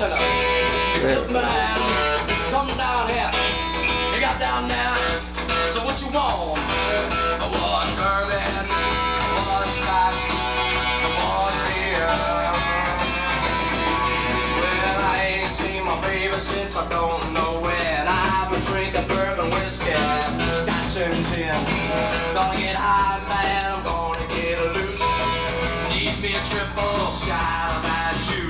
Look, man, come down here. You got down there. So what you want? One bourbon, one scotch, one beer. Well, I ain't seen my baby since I don't know when. I've been drinking bourbon whiskey, scotch and gin. Gonna get high, man. I'm gonna get loose. Need me a triple shot of that juice.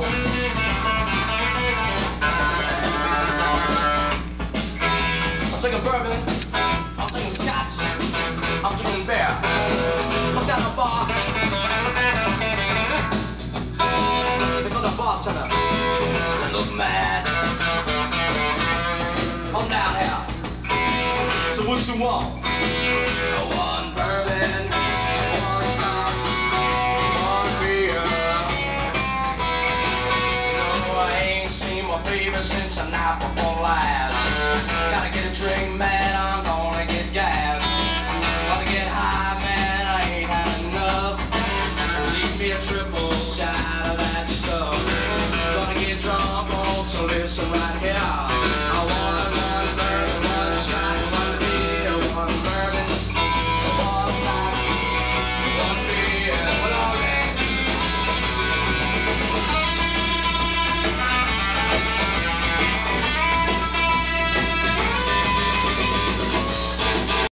I'm thinking scotch. I'm thinking beer. Look at the bar. They got the bartender. They look mad. Come down here. So what you want? One bourbon. One scotch. One beer. You I ain't seen my baby since the night before. somebody here.